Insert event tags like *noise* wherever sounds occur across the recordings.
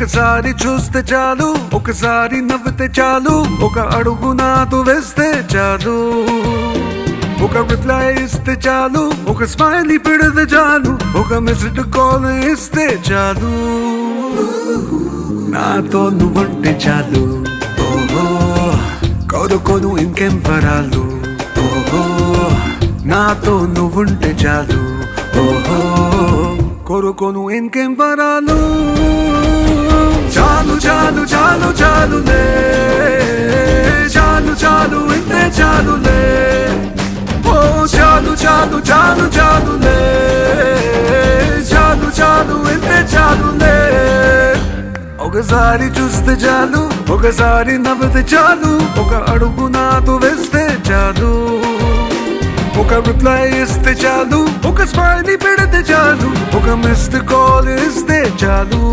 ఒకసారి చూస్తే చాలు ఒకసారి నవ్వితే చాలు ఒక అడుగు నాతో వేస్తే చాలు. ఒక రిప్లై ఇస్తే చాలు ఒక స్మైలీ పెడితే చాలు ఒక మెసేజ్ కాల్ ఇస్తే చాలు. నాతో నువ్వంటే చాలు. ఓహో కోరుకోను ఇంకేం వరాలు. ఓహో నాతో నువ్వుంటే చాలు. ఓహో కోరుకోను ఇంకేం వరాలు. చాలు చాలు చాలు చాలులే. చాలు చాలు ఇంతే చాలులే. ఓ చాలు చాలు చాలు చాలులే. చాలు చాలు ఇంతే చాలులే. ఒకసారి చూస్తే చాలు ఒకసారి నవ్వితే చాలు ఒక అడుగు నాతో వేస్తే చాలు. ఒక రిప్లై ఇస్తే చాలు ఒక స్మైలీ పెడితే చాలు ఒక మిస్డ్ కాల్ ఇస్తే చాలు.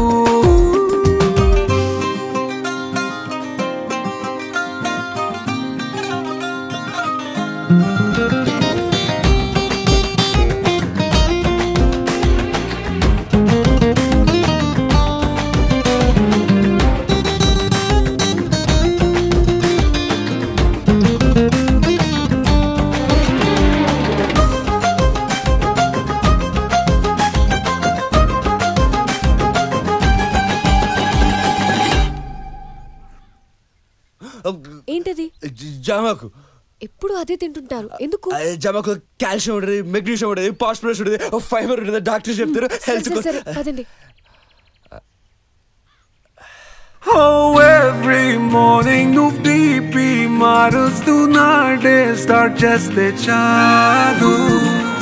అదే తింటుంటారు ఎందుకు జామాకు కాల్షియం ఉంటుంది మెగ్నీషియం ఉంటుంది పాస్పరస్ ఉంటుంది ఫైబర్ ఉంటుంది డాక్టర్ చెప్తారు సరే, హెల్త్ సరే, సరే పదండి Oh, every morning నువ్వు బీపీ మారుస్తున్నాడే స్టార్ట్ చేస్తే చాలు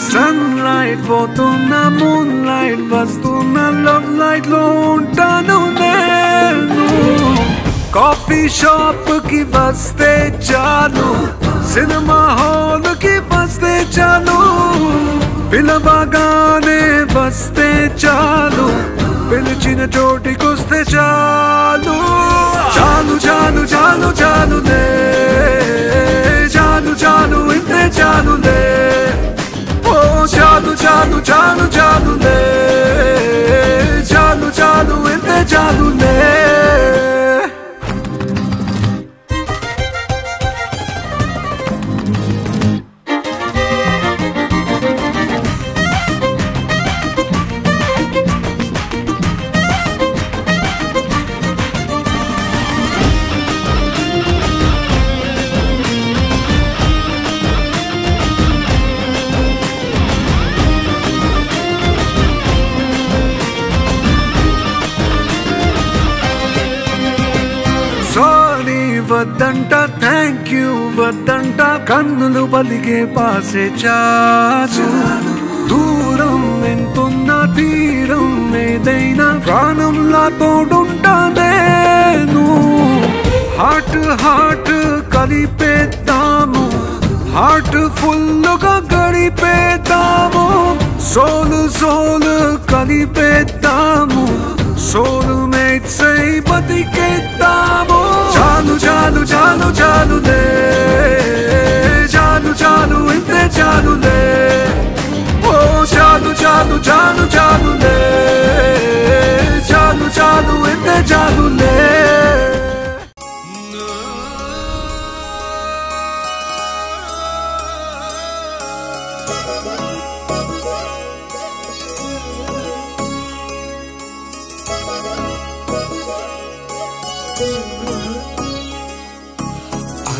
సన్ లైట్ పోతున్న మూన్ లైట్ వస్తున్న లవ్ లైట్ లో ఉంటాను నేను కాఫీ షాప్కి వస్తే చాలు సినిమా హాల్కి వస్తే చాలు పిలవగానే వస్తే చాలు పిలిచిన చోటికొస్తే చాలు చాలు చాలు చాలు చాలులే చాలు చాలు ఇంతే చాలులే ఓ చాలు చాలు చాలు చాలులే చాలు చాలు ఇంతే చాలులే సారీ దంట కన్నులు పలికే పాసే చాచు దూరం ఎంతున్న తీరం ఏదైనా ప్రాణంలా తోడుంటా నేను హార్ట్ హార్ట్ కలిపేద్దాము. హార్ట్ ఫుల్లుగా గడిపేద్దాము. సోలు సోలు కలిపేద్దాము. సోలు మేట్స్ అయి బతికేద్దాము చాలు చాలు చాలు చాలులే చాలు చాలు ఇంతే చాలులే ఓ చాలు చాలు చాలు చాలులే చాలు చాలు ఇంతే చాలులే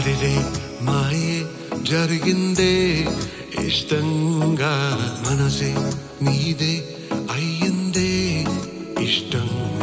అరిరే మాయే జరిగిందే ఇష్టంగా మనసే నీదే అయ్యిందే ఇష్టంగా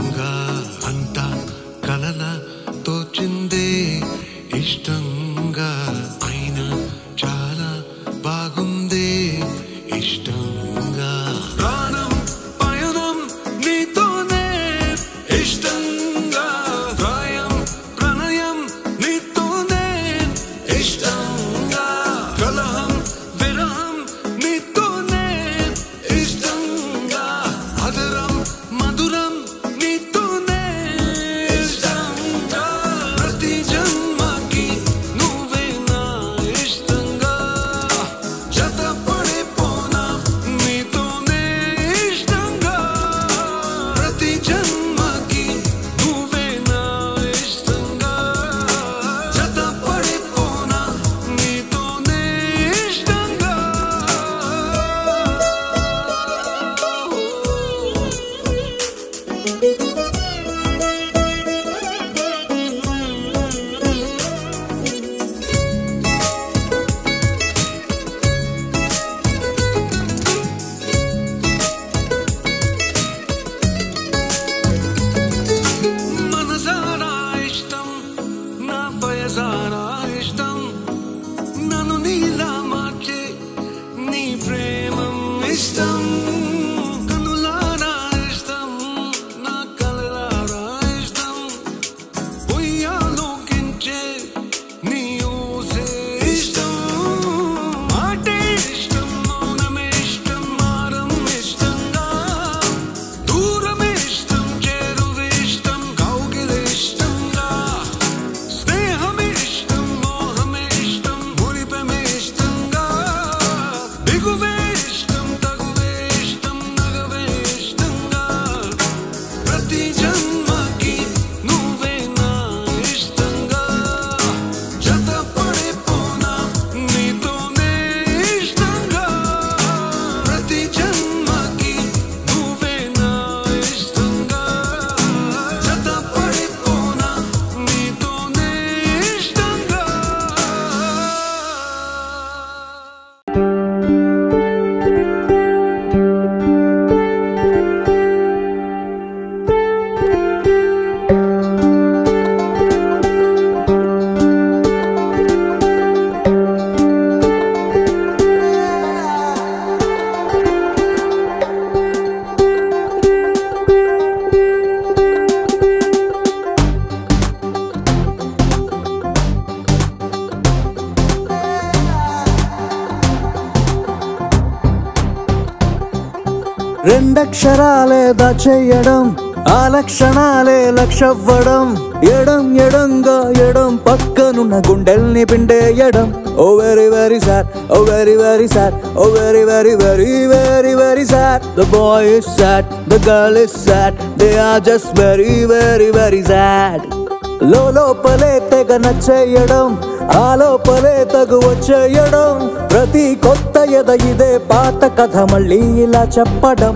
రెండక్షరాలే దాచేయడం ఆ లక్షణాలే లక్షవ్వడం. ఎడం ఎడంగా ఎడం పక్కనున్న గుండెల్ని పిండేయడం. ఓ very very sad oh very very sad oh very very very very very sad the boy is sad the girl is sad they are just very very very sad. లోపలే తెగ నచ్చేయడం ఆలోపలే తగు వచ్చేయడం ప్రతి కొత్త ఎద ఇదే పాత కథ మళ్ళీ ఇలా చెప్పడం.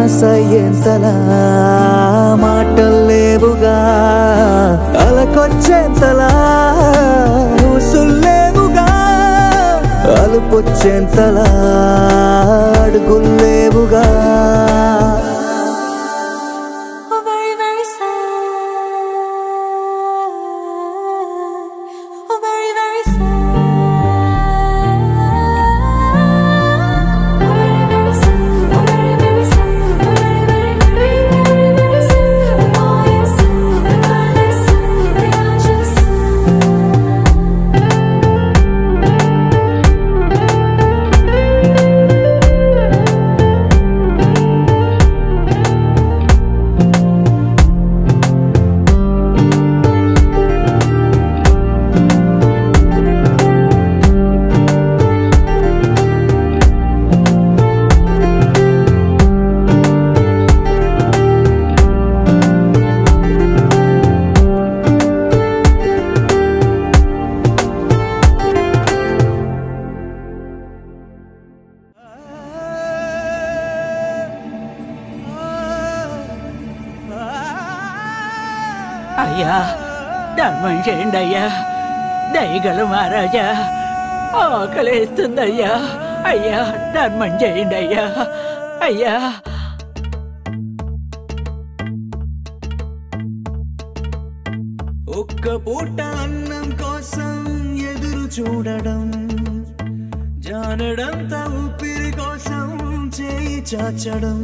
మనసయ్యేంతలా మాటల్లేవుగా అలకొచ్చేంతలా ఊసుల్లేవుగా అలుపొచ్చేంతలా అడుగుల్లేవుగా మహారాజా ఆకలేస్తుందయ్యా. అయ్యా ధర్మం చేయండి అయ్యా అయ్యా. ఒక్క పూట అన్నం కోసం ఎదురు చూడడం జానడంత ఊపిరి కోసం చేయి చాచడం.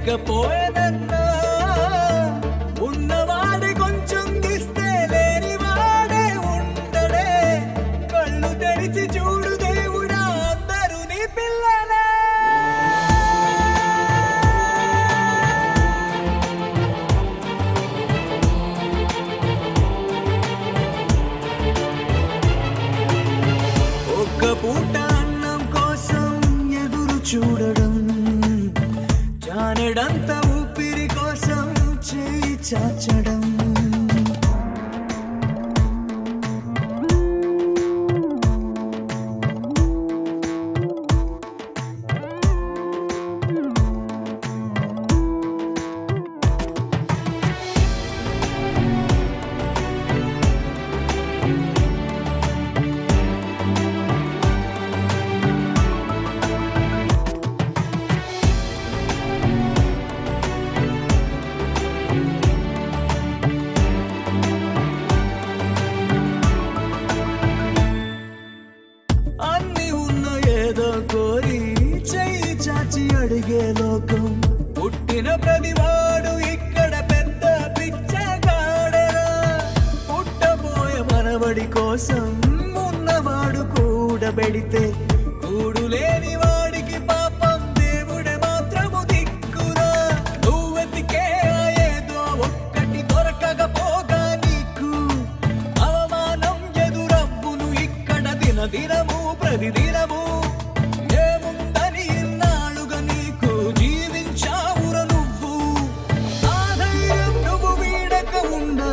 like a poet.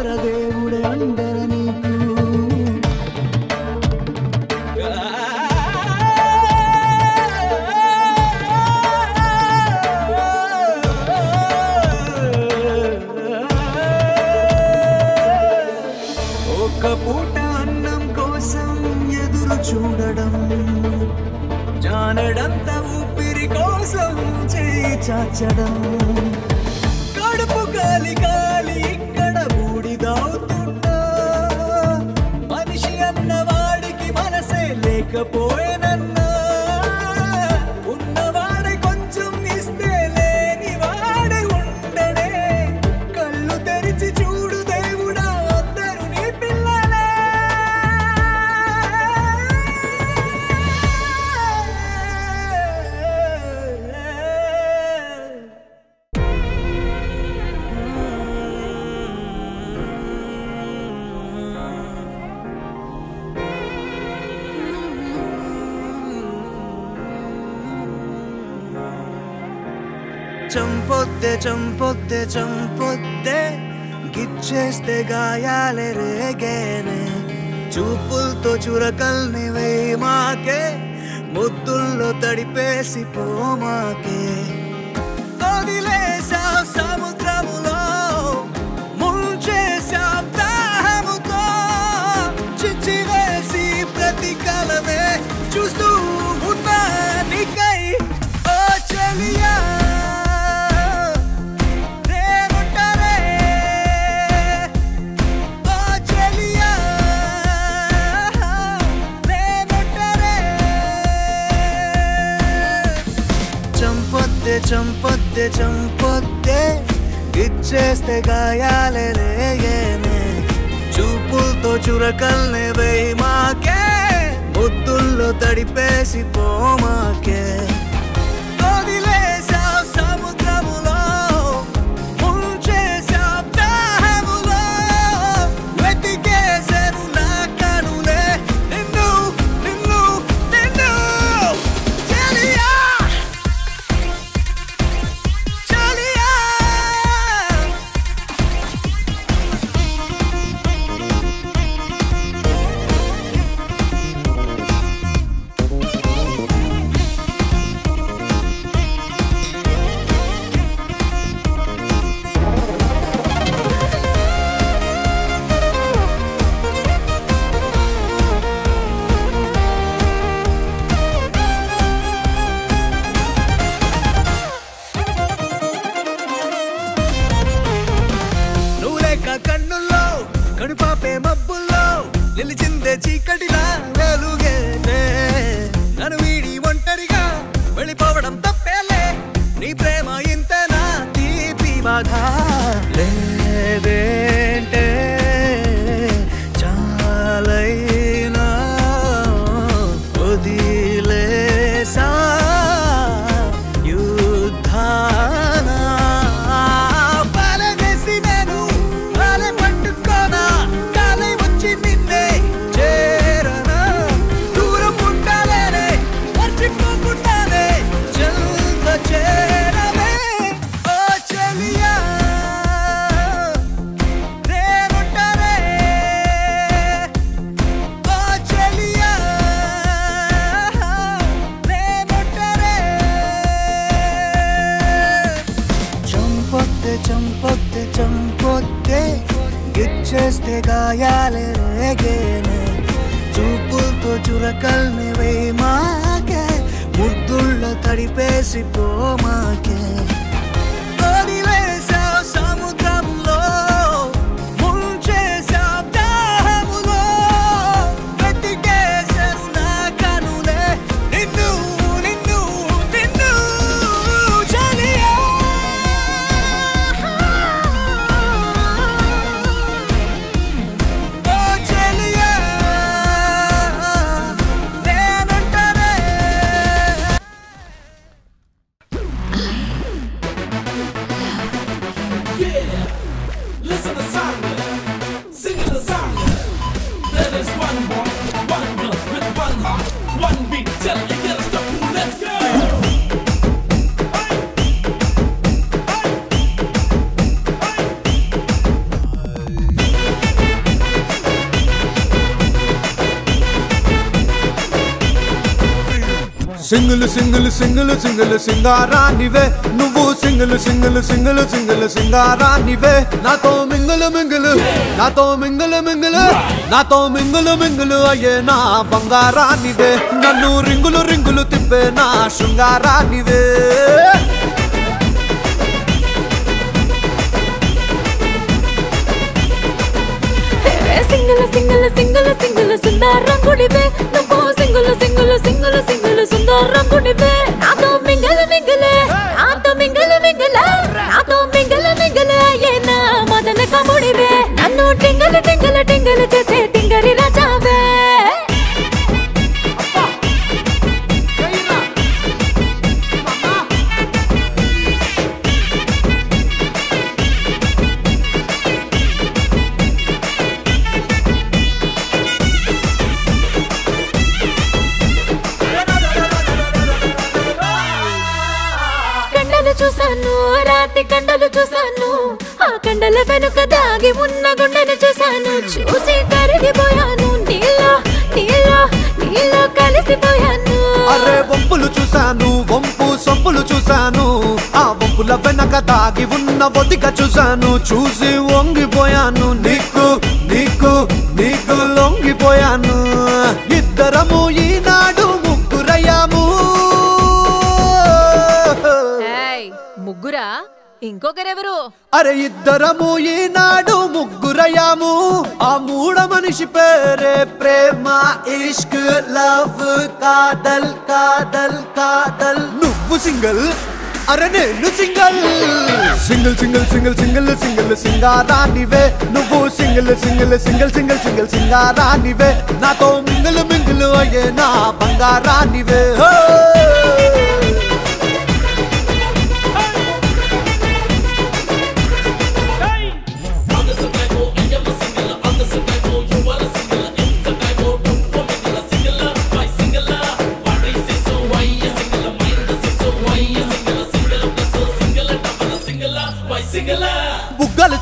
దేవుడే అందర పూట అన్నం కోసం ఎదురు చూడడం జానడంత ఊపిరి కోసం చేయి చాచడం. ఇకపోయిన చంపొద్దే చంపొద్దే చంపొద్దే. గిచ్చేస్తే గాయాలే రేగేనే. చూపులతో చురకల్ని వేయి మాకే ముద్దుల్లో తడిపేసి పోమాకే. చంపొద్దే చంపొద్దే చంపొద్దే. ఇచ్చేస్తే గాయాలే చూపులతో చురకల్నే వేయి మాకే. ముద్దుల్లో తడిపేసి పోమాకే. చూపులతో చురకల్ని వేమాకే ముద్దుల్లో తడిపేసి పోమ సింగిల్ సింగిల్ సింగిల్ సింగిల్ సింగారా నువ్వు సింగిల్ సింగిల్ సింగిల్ సింగిల్ సింగారా నాతో ಮಿಂಗಲು ಮಿಂಗಲು ನಾತೋ ಮಿಂಗಲು ಮಿಂಗಲು ನಾತೋ ಮಿಂಗಲು ಮಿಂಗಲು ಅಯ್ಯೇ ನಾ ಬಂಗಾರ ನಿದೆ ನನ್ನು ರಿಂಗುಲು ರಿಂಗುಲು ತಿಪ್ಪೆ ನಾ ಶೃಂಗಾರ ನಿದೆ సింగల సింగల సింగల సింగల సుందరం గుడివే నువ్వు సింగల సింగల సింగల సింగల సుందరం గుడివే నాతో మింగల మింగలే నాతో మింగల మింగల నాతో কামড়ে ఉన్న ఒదిక చూశాను చూసి వంగిపోయాను. నీకు నీకు నీకు లొంగిపోయాను. ఇద్దరము ఈనాడు ముగ్గురయ్యాము. ముగ్గురా? ఇంకొకరెవరు? అరే ఇద్దరము ఈనాడు ముగ్గురయ్యాము. ఆ మూడ మనిషి పేరే ప్రేమ ఇష్క్ లవ్ కాదల్ కాదల్ కాదల్. నువ్వు సింగిల్ అరే నేను single single single single single single సింగారానివే నువ్వు single single single single single సింగారానివే నాతో మింగిల్ మింగిల్ అయ్యే నా బంగారానివే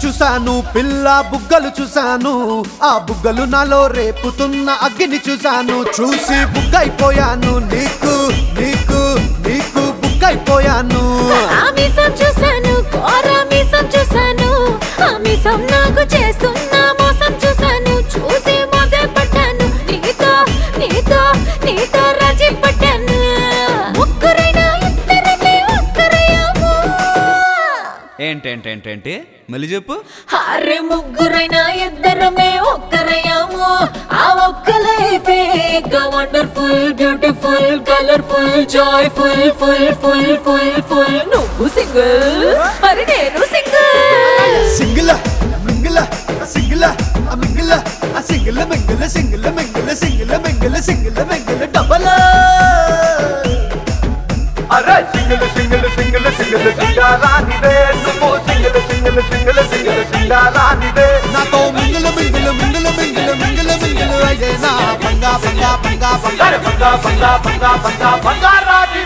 చూశాను పిల్ల బుగ్గలు చూశాను. ఆ బుగ్గలు నాలో రేపుతున్న అగ్గిని చూశాను. చూసి బుగ్గైపోయాను నీకు నీకు నీకు బుగ్గైపోయాను. ఆ మీసం చూసాను చూసాను నాకు చే ఏంటేంటేంటేంటి మళ్ళీ చెప్పు అరే ముగ్గురైనా ఇద్దరమే ఒక్కరయ్యాము ఆ ఒక్క లైఫే wonderful beautiful colourful joyful full full full full నువ్వు సింగిల్ మరి నేను సింగిల్ సింగిల్ మింగిల సింగిల్ మింగిల సింగిల్ మింగిల సింగిల్ మింగిల సింగిల్ మింగిల సింగిల్ మింగిల డబల్ అరే సింగిల్ సింగిల్ पंगा पंगा पंगा पंगा। पंगा पंगा पंगा पंगा पंगा राज़ी।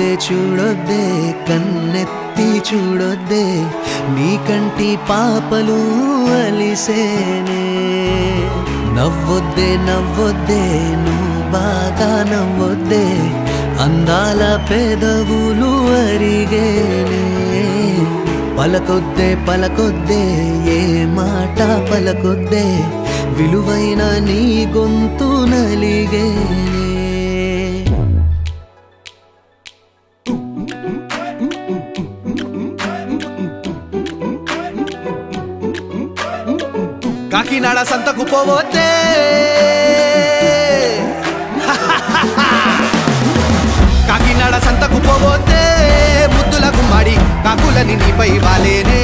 చూడొద్దే చూడొద్దే కన్నెత్తి చూడొద్దే నీ కంటి పాపలు అలిసేనే. నవ్వొద్దే నవ్వొద్దే నువ్వు బాగా నవ్వొద్దే అందాల పెదవులు అరిగేనే. పలకొద్దే పలకొద్దే ఏ మాట పలకొద్దే విలువైన నీ గొంతు గిట్ల సంతకు పోతే *laughs* కాకినాడ సంతకు పోతే ముద్దుల మడి కాకులని నీపై వాలేనే.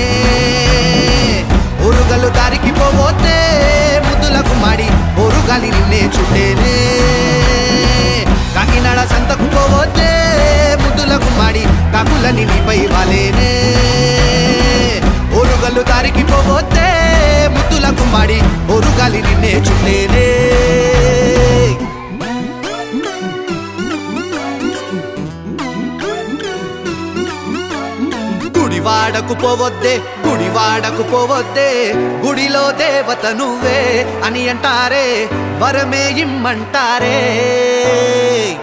ఒరుగలు దారికి పోతే ముద్దులకు మడి ఒరుగాలి నిన్నే చుట్టేనే. కాకినాడ సంతకు పోతే ముద్దులకు మడి కాకులని నీపై వాలేనే. మొగలు దారికి పోతే ముద్దుల కుమ్మడి ఒరుగాలి నిన్నే చుట్టేనే. గుడివాడకు పోవద్దే గుడివాడకు పోవద్దే గుడిలో దేవత నువ్వే అని అంటారే వరమే ఇమ్మంటారే.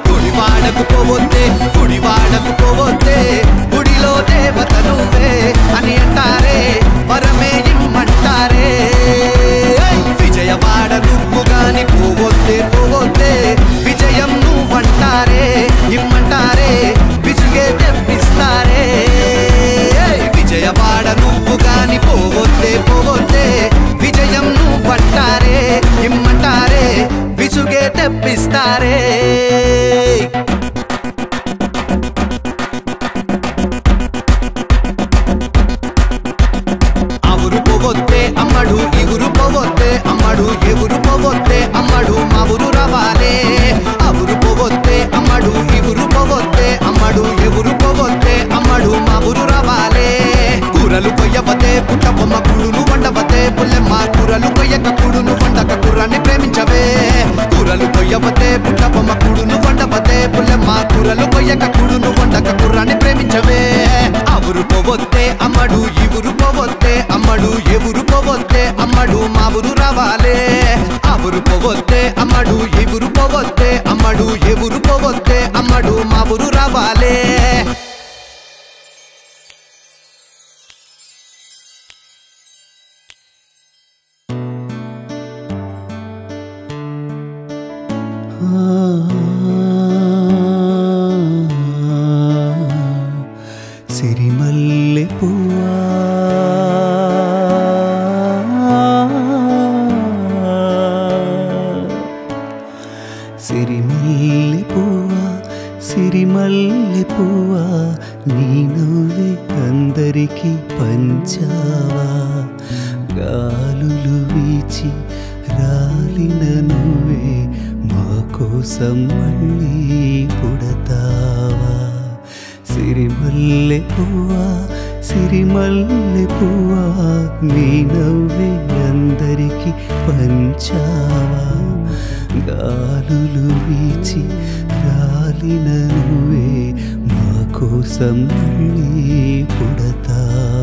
గుడివాడకు పోవద్దే గుడివాడకు పోవద్దే గుడిలో దేవత నువ్వే అని అంటారే వరమే ఇమ్మంటారే. విజయవాడ నువ్వు గాని పోవద్దే పోవద్దే. విజయం నువ్వంటారే ఇమ్మంటారే విసుగే తెప్పిస్తారే. విజయవాడ నువ్వు గాని పోవద్దే పోవద్దే. విజయం నువ్వంటారే ఇమ్మంటారే విసుగే తెప్పిస్తారే. వచ్చావా గాలులు వీచి రాలిన నువ్వే మా కోసం మళ్ళీ పుడతావా? సిరిమల్లె పువ్వా? సిరిమల్లె పువ్వా? నీ నవ్వే అందరికీ పంచావా? గాలులు వీచి రాలిన నువ్వే మా కోసం మళ్ళీ పుడతావా?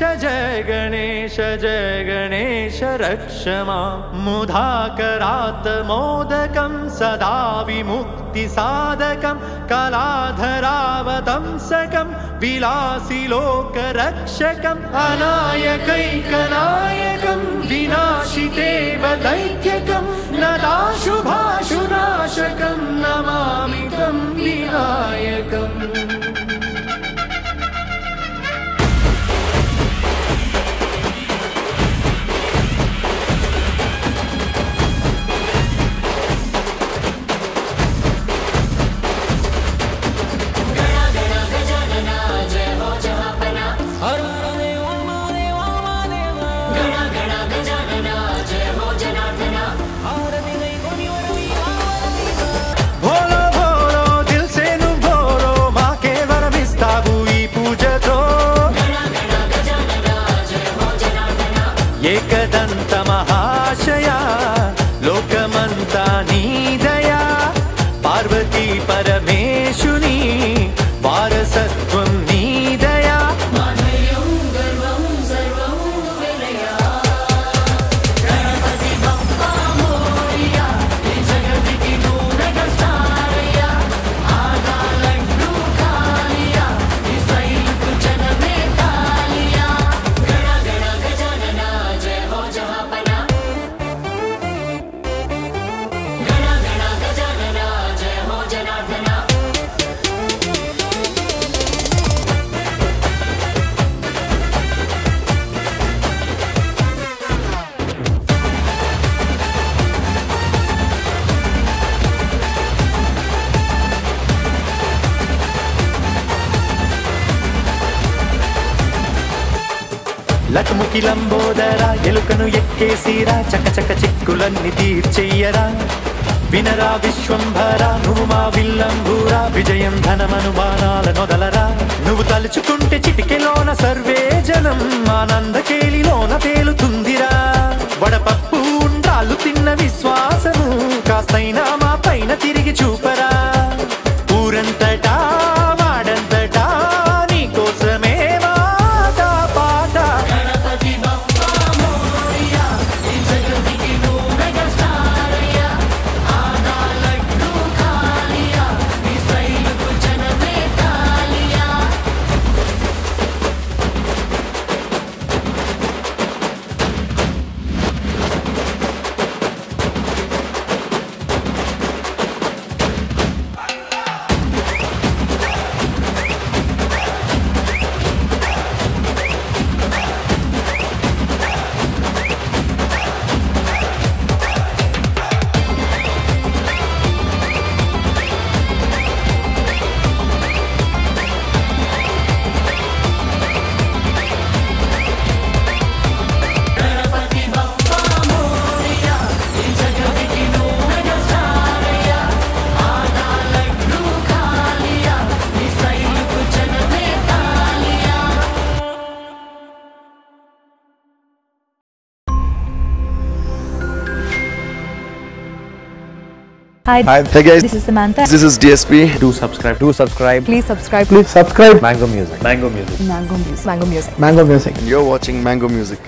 जय गणेश जय गणेश रक्ष मुधाकरात् मोदकं सदा विमुक्तिसाधकं कलाधरावतंसकं विलासि लोकरक्षकम् अनायकैकनायकं विनाशितेव दैत्यकं। नदाशुभाशुनाशकं नमामि तं विनायकम् 这样。లంబోదరా ఎలుకను ఎక్కేసిరా చక చక చిక్కులన్నీ తీర్చెయ్యరా. వినరా విశ్వంభరా నువ్వు మా విల్లంబూరా విజయం ధనమనుమానాల నొదలరా. నువ్వు తలుచుకుంటే చిటికెలోన సర్వే జనం ఆనందకేలిలోన తేలుతుందిరా. వడపప్పు ఉండ్రాలు తిన్న విశ్వాసము కాస్తైనా మా పైన తిరిగి చూపరా. Hi. Hi. Hey guys. This is Samantha. This is DSP. Do subscribe. Do subscribe. Please subscribe. Please subscribe. Mango Music. Mango Music. Mango Music. Mango Music. Mango Music. And you're watching Mango Music.